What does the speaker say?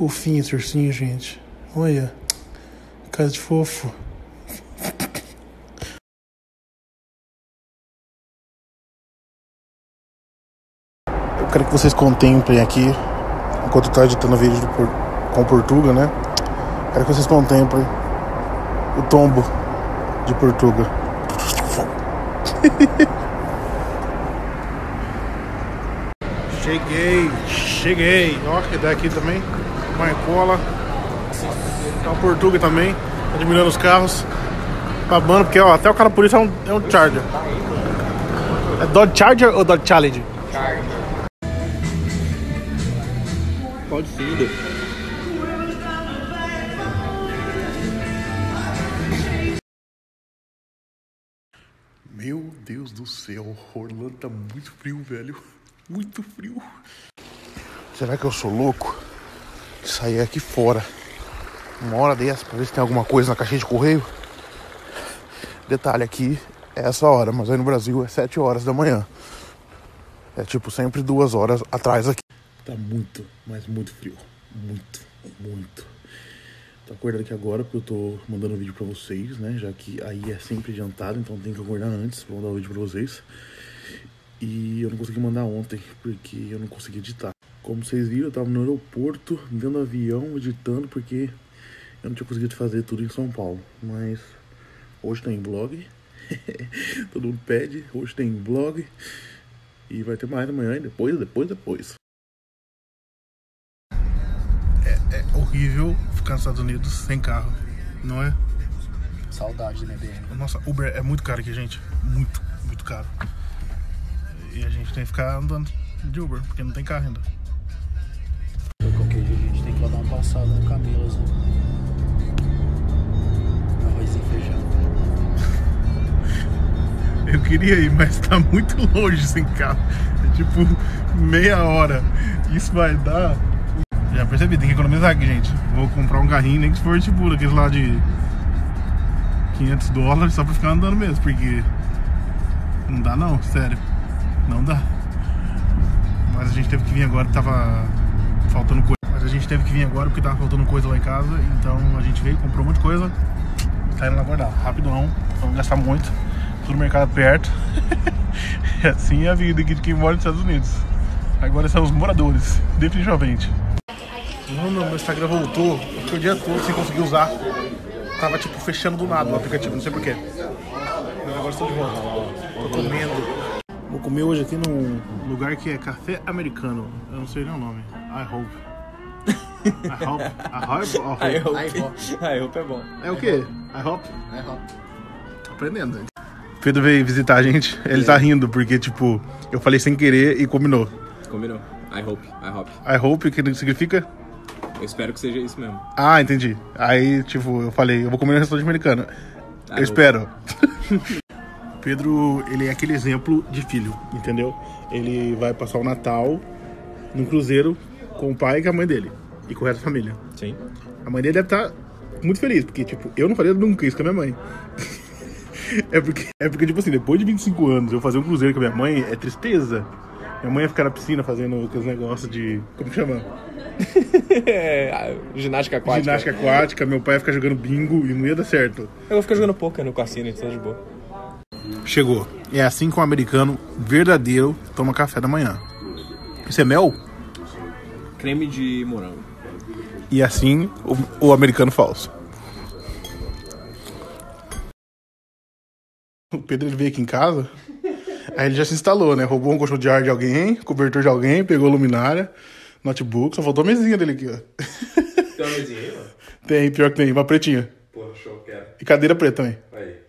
fofinho esse ursinho, gente. Olha. Casa de fofo. Eu quero que vocês contemplem aqui, enquanto eu tô editando o vídeo Por... com Portuga, né? Quero que vocês contemplem o tombo de Portuga. cheguei, cheguei. Ó, que daqui também. Marcola. Tá o Portuga também. Admirando os carros. Babando, porque ó, até o cara por isso é um, é um Charger. É Dodge Charger ou Dodge Challenge? Charger. Pode sim, Meu Deus do céu, Orlando tá muito frio, velho. Muito frio. Será que eu sou louco? Sair aqui fora. Uma hora dessa pra ver se tem alguma coisa na caixinha de correio. Detalhe aqui, é essa hora, mas aí no Brasil é 7 horas da manhã. É tipo sempre duas horas atrás aqui. Tá muito, mas muito frio. Muito, muito. Tô acordando aqui agora porque eu tô mandando vídeo pra vocês, né? Já que aí é sempre adiantado, então tem que acordar antes pra mandar o vídeo pra vocês. E eu não consegui mandar ontem porque eu não consegui editar. Como vocês viram, eu tava no aeroporto, dentro do avião, editando porque eu não tinha conseguido fazer tudo em São Paulo. Mas hoje tem vlog. Todo mundo pede, hoje tem vlog. E vai ter mais amanhã e depois, depois, depois. É, é horrível ficar nos Estados Unidos sem carro, não é? Saudade, né, BM? Nossa, Uber é muito caro aqui, gente. Muito, muito caro. E a gente tem que ficar andando de Uber, porque não tem carro ainda. Uma passada no Camilas, né? Arroz e feijão. Eu queria ir, mas tá muito longe sem carro. É tipo meia hora. Isso vai dar já percebi, tem que economizar aqui, gente. Vou comprar um carrinho, nem que for tipo aqueles lá de 500 dólares só pra ficar andando mesmo, porque não dá não, sério. Não dá. Mas a gente teve que vir agora, tava faltando coisa. Teve que vir agora porque tava faltando coisa lá em casa, então a gente veio, comprou um monte de coisa, tá indo lá guardar. Rapidão, vamos gastar muito. Tudo mercado perto. é assim a vida aqui de quem mora nos Estados Unidos. Agora são os moradores, definitivamente. Mano, meu Instagram voltou. Eu o dia todo sem conseguir usar. Tava tipo fechando do nada o aplicativo, não sei porquê. Mas agora estou de volta. Tô comendo. Vou comer hoje aqui num lugar que é café americano. Eu não sei nem o nome. I hope. I hope. I hope. I hope. I hope, I hope é bom. É o quê? I hope? I hope. Tô aprendendo, gente. Pedro veio visitar a gente. Ele é. tá rindo porque, tipo, eu falei sem querer e combinou. Combinou. I hope. I hope. I hope, que significa? Eu espero que seja isso mesmo. Ah, entendi. Aí, tipo, eu falei, eu vou comer no restaurante americano. Ah, eu espero. Pedro, ele é aquele exemplo de filho, entendeu? Ele vai passar o Natal num cruzeiro com o pai e com a mãe dele. E com o resto da família. Sim. A mãe dele deve estar tá muito feliz, porque, tipo, eu não faria nunca isso com a minha mãe. é, porque, é porque, tipo assim, depois de 25 anos eu fazer um cruzeiro com a minha mãe é tristeza. Minha mãe ia ficar na piscina fazendo aqueles negócios de. Como que chama? ginástica aquática. Ginástica aquática, meu pai ia ficar jogando bingo e não ia dar certo. Eu vou ficar jogando poker no cassino, então tá de boa. Chegou. É assim que um americano verdadeiro toma café da manhã. Isso é mel? Creme de morango. E assim o, o americano falso. O Pedro ele veio aqui em casa, aí ele já se instalou, né? Roubou um colchão de ar de alguém, cobertor de alguém, pegou luminária, notebook, só faltou a mesinha dele aqui, ó. Tem uma mesinha aí, mano? Tem, pior que tem, uma pretinha. Porra, show, quero. E cadeira preta também. Aí.